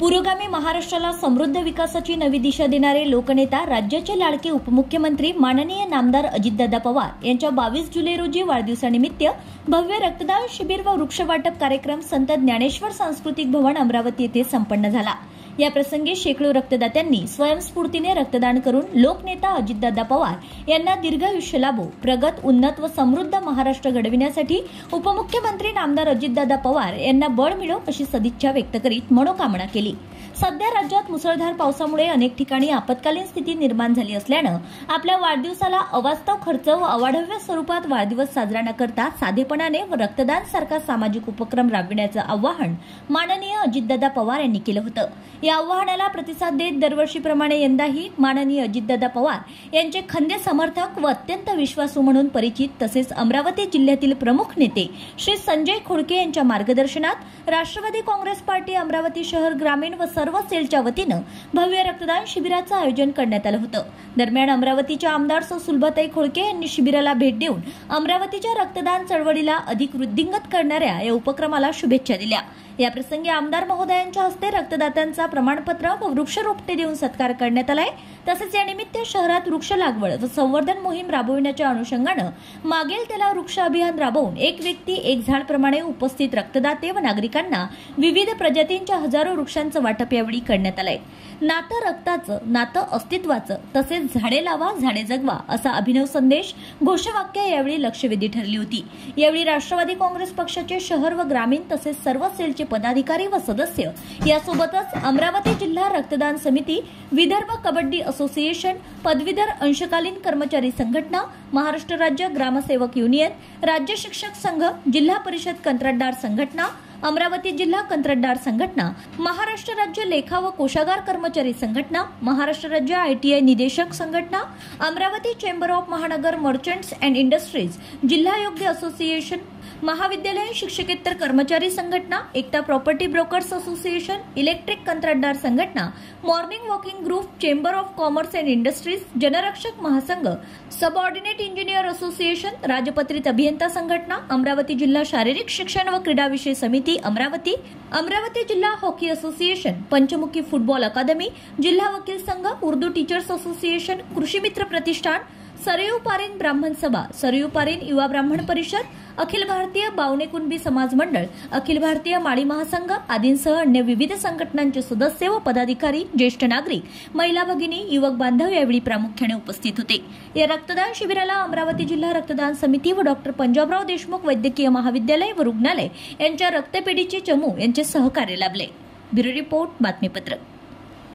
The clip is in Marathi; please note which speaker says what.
Speaker 1: पुरोगामी महाराष्ट्राला समृद्ध विकासाची नवी दिशा देणारे लोकनेता राज्याचे लाडके उपमुख्यमंत्री माननीय नामदार अजितदादा पवार यांच्या बावीस जुलै रोजी वाढदिवसानिमित्त भव्य रक्तदान शिबिर व वृक्षवाटप कार्यक्रम संत ज्ञानेश्वर सांस्कृतिक भवन अमरावती येथे संपन्न झाला. या प्रसंगी शेकडो रक्तदात्यांनी स्वयंस्फूर्तीने रक्तदान करून लोकनेता अजितदादा पवार यांना दीर्घायुष्य लाभो प्रगत उन्नत व समृद्ध महाराष्ट्र घडविण्यासाठी उपमुख्यमंत्री नामदार अजितदादा पवार यांना बळ मिळो अशी सदिच्छा व्यक्त करीत मनोकामना केली. सध्या राज्यात मुसळधार पावसामुळे अनेक ठिकाणी आपत्कालीन स्थिती निर्माण झाली असल्यानं आपल्या वाढदिवसाला अवास्तव खर्च व अवाढव्य स्वरूपात वाढदिवस साजरा न करता साधेपणाने व रक्तदान सारखा सामाजिक उपक्रम राबविण्याचं आवाहन माननीय अजितदादा पवार यांनी केलं होतं. या आव्हानाला प्रतिसाद देत दरवर्षीप्रमाणे यंदाही माननीय अजितदादा पवार यांचे खंदे समर्थक व अत्यंत विश्वासू म्हणून परिचित तसेच अमरावती जिल्ह्यातील प्रमुख नेते श्री संजय खोडके यांच्या मार्गदर्शनात राष्ट्रवादी काँग्रेस पार्टी अमरावती शहर ग्रामीण व सर्व सेलच्या वतीनं भव्य रक्तदान शिबिराचं आयोजन करण्यात आलं होतं. दरम्यान अमरावतीच्या आमदार सौ सुलभाताई खोडके यांनी शिबिराला भेट देऊन अमरावतीच्या रक्तदान चळवळीला अधिक वृद्धिंगत करणाऱ्या या उपक्रमाला शुभेच्छा दिल्या. याप्रसंगी आमदार महोदयांच्या हस्ते रक्तदात्यांचा प्रमाणपत्र व वृक्षरोपटे देऊन सत्कार करण्यात आलाय. तसेच यानिमित्त शहरात वृक्ष लागवड व संवर्धन मोहीम राबविण्याच्या अनुषंगानं मागेल त्याला वृक्ष अभियान राबवून एक व्यक्ती एक झाड प्रमाणे उपस्थित रक्तदाते व नागरिकांना विविध प्रजातींच्या हजारो वृक्षांचं वाटप यावेळी करण्यात आलंय. नातं रक्ताचं नातं अस्तित्वाचं तसेच झाडे लावा झाडे जगवा असा अभिनव संदेश घोषवाक्य यावेळी लक्षवेधी ठरली होती. यावेळी राष्ट्रवादी काँग्रेस पक्षाचे शहर व ग्रामीण तसेच सर्व सेलचे पदाधिकारी व सदस्य. यासोबतच अमरावती जिल्हा रक्तदान समिती विदर्भ कबड्डी असोसिएशन पदवीधर अंशकालीन कर्मचारी संघटना महाराष्ट्र राज्य ग्रामसेवक युनियन राज्य शिक्षक संघ जिल्हा परिषद कंत्राटदार संघटना अमरावती जिल्हा कंत्राटदार संघटना महाराष्ट्र राज्य लेखा व कोशागार कर्मचारी संघटना महाराष्ट्र राज्य आयटीआय निदेशक संघटना अमरावती चेंबर ऑफ महानगर मर्चंट्स अँड इंडस्ट्रीज जिल्हा योग्य असोसिएशन महाविद्यालयीन शिक्षकेतर कर्मचारी संघटना एकता प्रॉपर्टी ब्रोकर्स असोसिएशन इलेक्ट्रिक कंत्राटदार संघटना morning walking group chamber of commerce and industries Janrakshak Mahasangh subordinate engineer association राजपत्रित अभियंता संघटना अमरावती जिल्हा शारीरिक शिक्षण व क्रीडा विषय समिती अमरावती अमरावती जिल्हा hockey association Panchmukhi football academy जिल्हा वकील संघ उर्दू टीचर्स असोसिएशन कृषी मित्र प्रतिष्ठान सरयू पारीन ब्राह्मण सभा सरयू पारीन युवा ब्राह्मण परिषद अखिल भारतीय बावणे कुणबी समाज मंडळ अखिल भारतीय माळी महासंघ आदींसह अन्य विविध संघटनांचे सदस्य व पदाधिकारी ज्येष्ठ नागरिक महिला भगिनी युवक बांधव यावेळी प्रामुख्याने उपस्थित होते. या रक्तदान शिबिराला अमरावती जिल्हा रक्तदान समिती व डॉक्टर पंजाबराव देशमुख वैद्यकीय महाविद्यालय व रुग्णालय यांच्या रक्तपेढीचे चमू यांचे सहकार्य लाभले. ब्युरो रिपोर्ट बातमीपत्र.